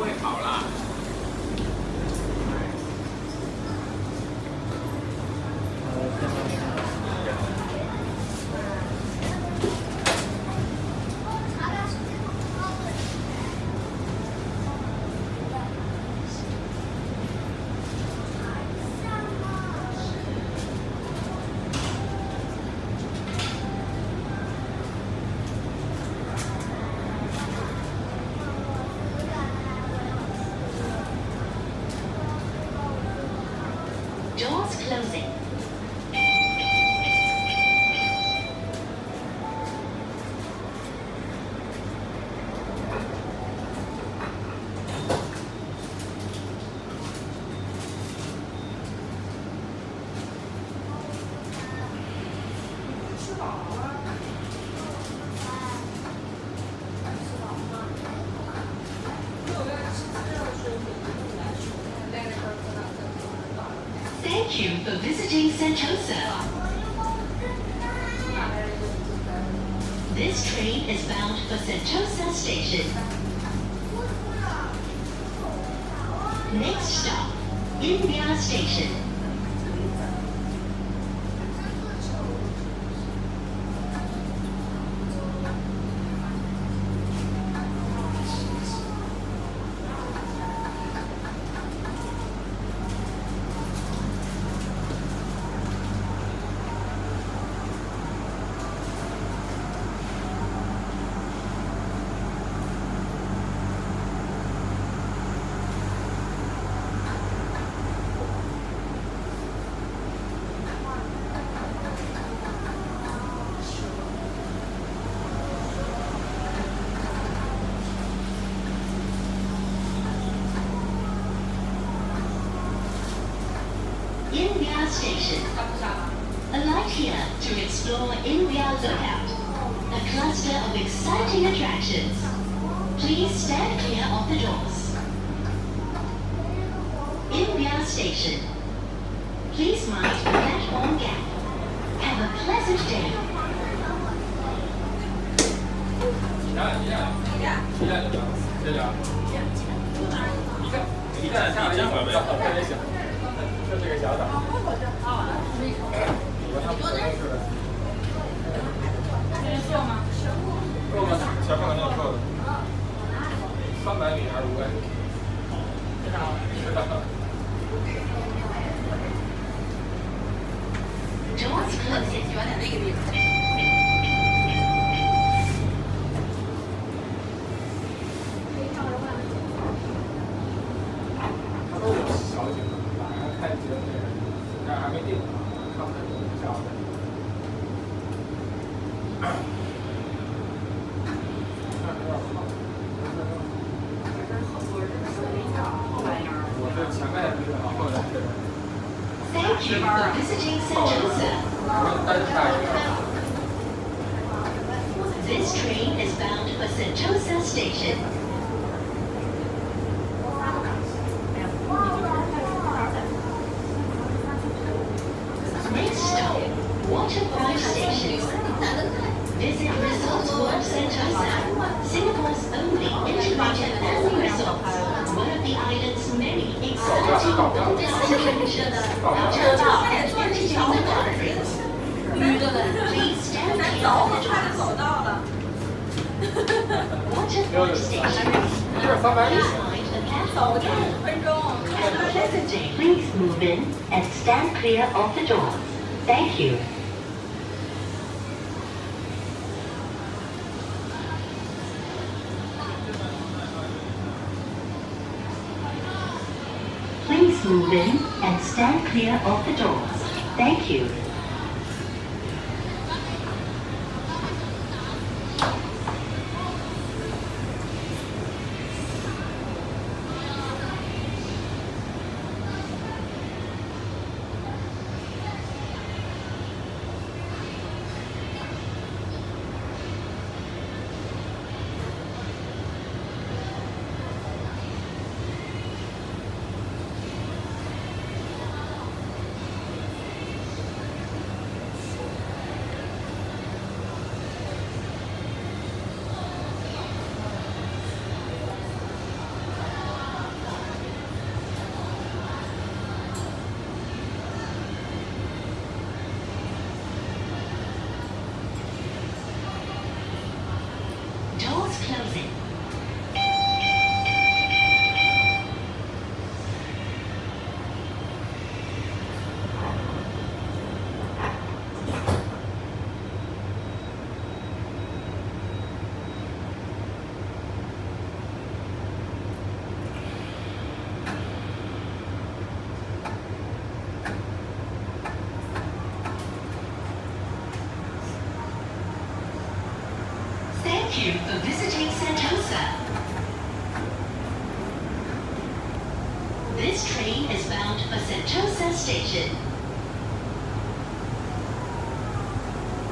不会跑了 Doors closing. Oh. Thank you for visiting Sentosa. This train is bound for Sentosa Station. Next stop, Imbiah Station. Station. Alight here to explore Imbiah Lookout, a cluster of exciting attractions. Please stand clear of the doors. Imbiah Station. Please mind the platform gap. Have a pleasant day. Yeah, yeah. Yeah. Yeah. 就这个小的。够吗？前面肯定够的。三百米还是五百米？Thank you for visiting Sentosa. This train is bound for Sentosa Station. Bridgestone, waterfront Station. Visit Resorts World Centre Singapore's only integrated family resort. One of the island's many exciting water attractions. Check out entertaining offerings. Please stand here for the tours. Waterfront station. Outside the castle gate. Passengers, please move in and stand clear of the doors. Thank you. Please move in and stand clear of the doors. Thank you. You for visiting Sentosa. This train is bound for Sentosa Station.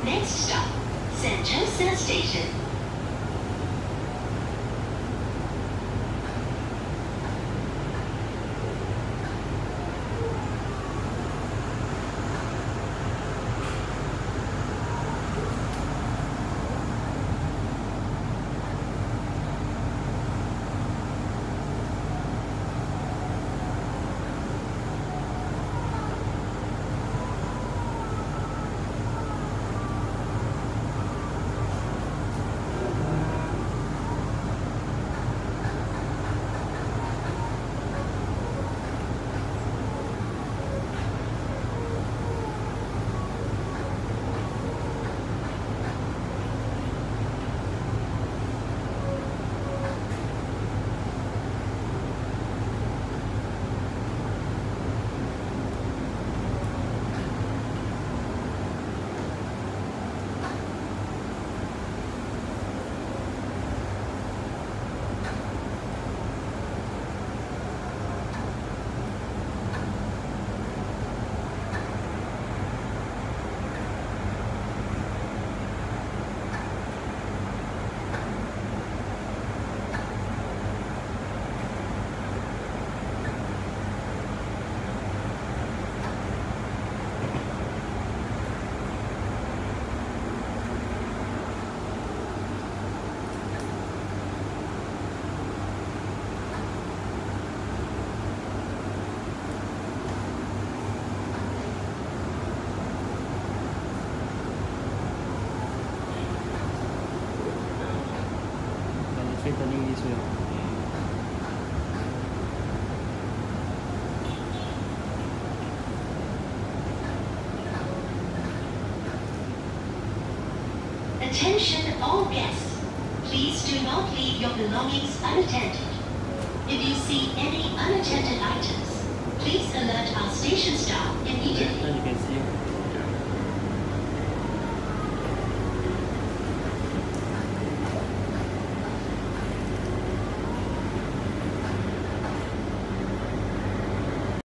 Next stop, Sentosa Station. Attention all guests. Please do not leave your belongings unattended. If you see any unattended items, please alert our station staff immediately.